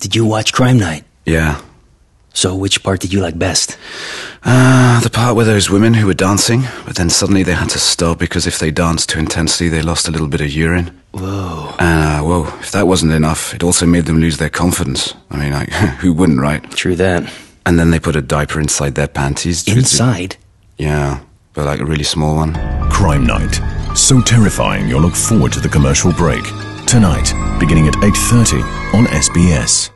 Did you watch Crime Night? Yeah. So, which part did you like best? Ah, uh, the part where those women who were dancing, but then suddenly they had to stop because if they danced too intensely, they lost a little bit of urine. Whoa. And, uh, whoa, if that wasn't enough, it also made them lose their confidence. I mean, like, who wouldn't, right? True that. And then they put a diaper inside their panties. Inside? Yeah, but like a really small one. Crime Night. So terrifying you'll look forward to the commercial break. Tonight, beginning at 8.30 on SBS.